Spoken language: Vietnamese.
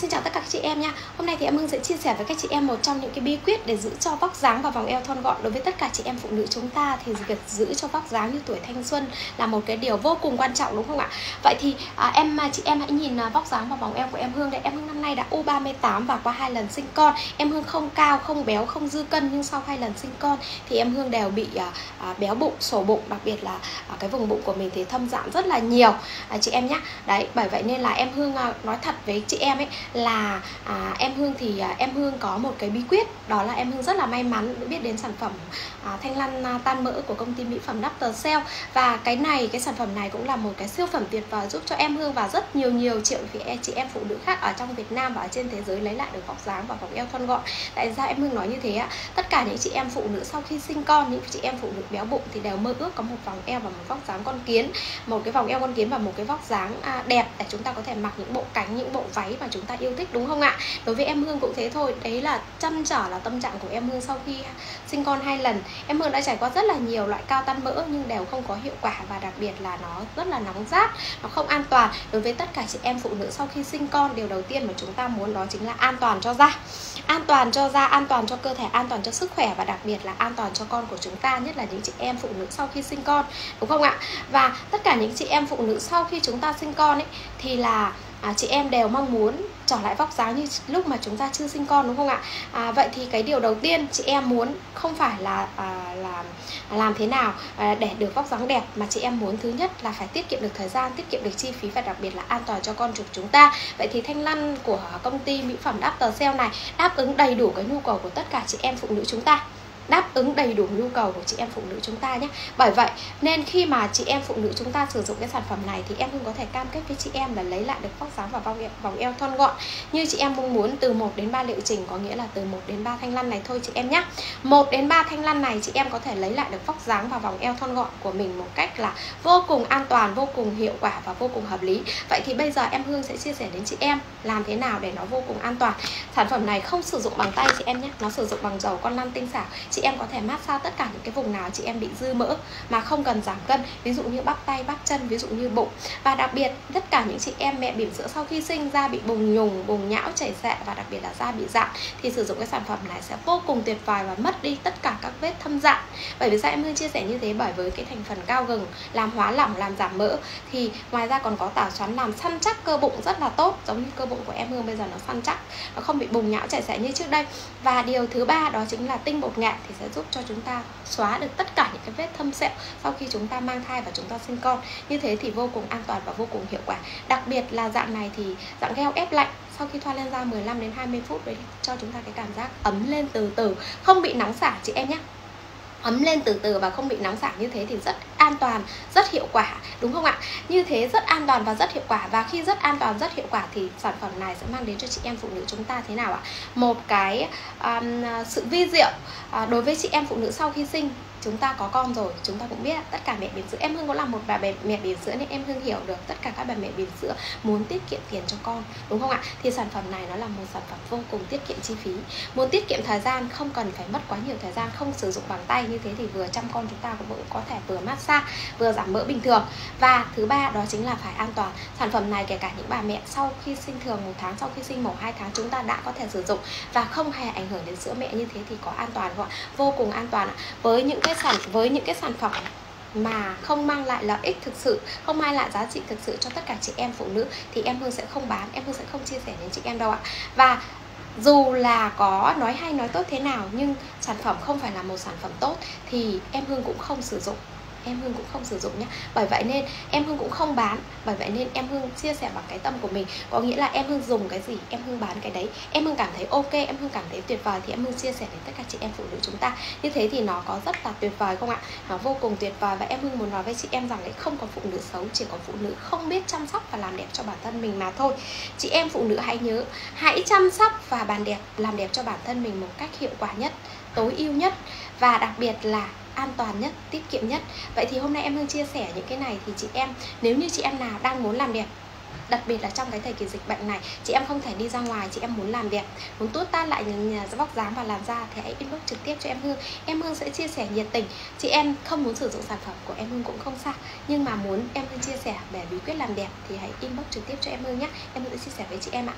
xin chào tất cả các chị em nha. Hôm nay thì em Hưng sẽ chia sẻ với các chị em một trong những cái bí quyết để giữ cho vóc dáng và vòng eo thon gọn. Đối với tất cả chị em phụ nữ chúng ta thì việc giữ cho vóc dáng như tuổi thanh xuân là một cái điều vô cùng quan trọng đúng không ạ? Vậy thì à, em à, chị em hãy nhìn à, vóc dáng và vòng eo của em Hương đây. Em Hương năm nay đã U38 và qua hai lần sinh con. Em Hương không cao, không béo, không dư cân nhưng sau hai lần sinh con thì em Hương đều bị à, à, béo bụng, sổ bụng Đặc biệt là à, cái vùng bụng của mình thì thâm giảm rất là nhiều. À, chị em nhé Đấy bởi vậy nên là em Hương à, nói thật với chị em ấy là à, em Hương thì à, em Hương có một cái bí quyết đó là em Hương rất là may mắn biết đến sản phẩm à, thanh lăn à, tan mỡ của công ty mỹ phẩm Dr. Cell. Và cái này cái sản phẩm này cũng là một cái siêu phẩm tuyệt vời giúp cho em Hương và rất nhiều nhiều triệu chị em phụ nữ khác ở trong Việt Nam và ở trên thế giới lấy lại được vóc dáng và vòng eo thon gọn. Tại sao em Hương nói như thế ạ? Tất cả những chị em phụ nữ sau khi sinh con những chị em phụ nữ béo bụng thì đều mơ ước có một vòng eo và một vóc dáng con kiến. Một cái vòng eo con kiến và một cái vóc dáng à, đẹp để chúng ta có thể mặc những bộ cánh những bộ váy mà chúng ta yêu thích đúng không ạ? Đối với em hương cũng thế thôi. Đấy là chăn trở là tâm trạng của em hương sau khi sinh con hai lần. Em hương đã trải qua rất là nhiều loại cao tan mỡ nhưng đều không có hiệu quả và đặc biệt là nó rất là nóng rát nó không an toàn. Đối với tất cả chị em phụ nữ sau khi sinh con điều đầu tiên mà chúng ta muốn đó chính là an toàn cho da. An toàn cho da an toàn cho cơ thể an toàn cho sức khỏe và đặc biệt là an toàn cho con của chúng ta nhất là những chị em phụ nữ sau khi sinh con đúng không ạ? Và tất cả những chị em phụ nữ sau khi chúng ta sinh con ấy thì là à, chị em đều mong muốn trở lại vóc dáng như lúc mà chúng ta chưa sinh con đúng không ạ? À, vậy thì cái điều đầu tiên chị em muốn không phải là à, là làm thế nào à, để được vóc dáng đẹp mà chị em muốn thứ nhất là phải tiết kiệm được thời gian tiết kiệm được chi phí và đặc biệt là an toàn cho con chuột chúng ta. Vậy thì thanh lăn của công ty mỹ phẩm đáp tờ sale này đáp ứng đầy đủ cái nhu cầu của tất cả chị em phụ nữ chúng ta đáp ứng đầy đủ nhu cầu của chị em phụ nữ chúng ta nhé. Bởi vậy nên khi mà chị em phụ nữ chúng ta sử dụng cái sản phẩm này thì em cũng có thể cam kết với chị em là lấy lại được vóc dáng và vòng eo, vòng eo thon gọn. Như chị em mong muốn từ 1 đến 3 liệu trình có nghĩa là từ 1 đến 3 thanh lăn này thôi chị em nhé. 1 đến 3 thanh lăn này chị em có thể lấy lại được vóc dáng và vòng eo thon gọn của mình một cách là vô cùng an toàn vô cùng hiệu quả và vô cùng hợp lý. Vậy thì bây giờ em Hương sẽ chia sẻ đến chị em làm thế nào để nó vô cùng an toàn. Sản phẩm này không sử dụng bằng tay chị em nhé nó sử dụng bằng dầu con lăn tinh xảo. Chị chị em có thể massage tất cả những cái vùng nào chị em bị dư mỡ mà không cần giảm cân, ví dụ như bắp tay, bắp chân, ví dụ như bụng. Và đặc biệt, tất cả những chị em mẹ bỉm sữa sau khi sinh da bị bùng nhùng, bùng nhão, chảy xệ và đặc biệt là da bị dạn thì sử dụng cái sản phẩm này sẽ vô cùng tuyệt vời và mất đi tất cả các vết thâm dạn. Bởi vì sao em hương chia sẻ như thế, bởi với cái thành phần cao gừng, làm hóa lỏng, làm giảm mỡ thì ngoài ra còn có tảo xoắn làm săn chắc cơ bụng rất là tốt, giống như cơ bụng của em hương bây giờ nó săn chắc nó không bị bùng nhão, chảy xệ như trước đây. Và điều thứ ba đó chính là tinh bột nghệ thì sẽ giúp cho chúng ta xóa được tất cả những cái vết thâm sẹo sau khi chúng ta mang thai và chúng ta sinh con. Như thế thì vô cùng an toàn và vô cùng hiệu quả. Đặc biệt là dạng này thì dạng gel ép lạnh, sau khi thoa lên da 15 đến 20 phút để cho chúng ta cái cảm giác ấm lên từ từ, không bị nóng xả chị em nhé ấm lên từ từ và không bị nóng sảng như thế thì rất an toàn rất hiệu quả đúng không ạ? Như thế rất an toàn và rất hiệu quả. Và khi rất an toàn rất hiệu quả thì sản phẩm này sẽ mang đến cho chị em phụ nữ chúng ta thế nào ạ? Một cái um, sự vi diệu uh, đối với chị em phụ nữ sau khi sinh chúng ta có con rồi chúng ta cũng biết tất cả mẹ bỉm sữa em hưng có là một bà mẹ, mẹ bỉm sữa nên em hưng hiểu được tất cả các bà mẹ bỉm sữa muốn tiết kiệm tiền cho con đúng không ạ? Thì sản phẩm này nó là một sản phẩm vô cùng tiết kiệm chi phí. Muốn tiết kiệm thời gian không cần phải mất quá nhiều thời gian không sử dụng bằng tay như thế thì vừa chăm con chúng ta cũng có thể vừa massage vừa giảm mỡ bình thường. Và thứ ba đó chính là phải an toàn. Sản phẩm này kể cả những bà mẹ sau khi sinh thường một tháng sau khi sinh mổ hai tháng chúng ta đã có thể sử dụng. Và không hề ảnh hưởng đến sữa mẹ như thế thì có an toàn không ạ? Vô cùng an toàn với những cái cái sản, với những cái sản phẩm mà không mang lại lợi ích thực sự, không mang lại giá trị thực sự cho tất cả chị em phụ nữ, thì em hương sẽ không bán, em hương sẽ không chia sẻ đến chị em đâu ạ. Và dù là có nói hay nói tốt thế nào, nhưng sản phẩm không phải là một sản phẩm tốt, thì em hương cũng không sử dụng em Hương cũng không sử dụng nhé Bởi vậy nên em Hương cũng không bán. Bởi vậy nên em Hương chia sẻ bằng cái tâm của mình. Có nghĩa là em Hương dùng cái gì em Hương bán cái đấy. Em Hương cảm thấy ok, em Hương cảm thấy tuyệt vời Thì em Hương chia sẻ đến tất cả chị em phụ nữ chúng ta. Như thế thì nó có rất là tuyệt vời không ạ? Nó vô cùng tuyệt vời và em Hương muốn nói với chị em rằng đấy không có phụ nữ xấu Chỉ có phụ nữ không biết chăm sóc và làm đẹp cho bản thân mình mà thôi. Chị em phụ nữ hãy nhớ Hãy chăm sóc và bàn đẹp làm đẹp cho bản thân mình một cách hiệu quả nhất tối ưu nhất. Và đặc biệt là an toàn nhất, tiết kiệm nhất. Vậy thì hôm nay em Hương chia sẻ những cái này thì chị em Nếu như chị em nào đang muốn làm đẹp đặc biệt là trong cái thời kỳ dịch bệnh này chị em không thể đi ra ngoài chị em muốn làm đẹp muốn tốt tan lại những vóc dáng và làn da thì hãy inbox trực tiếp cho em hương. Em hương sẽ chia sẻ nhiệt tình. Chị em không muốn sử dụng sản phẩm của em hương cũng không sao nhưng mà muốn em hương chia sẻ về bí quyết làm đẹp thì hãy inbox trực tiếp cho em hương nhé. Em hương sẽ chia sẻ với chị em ạ.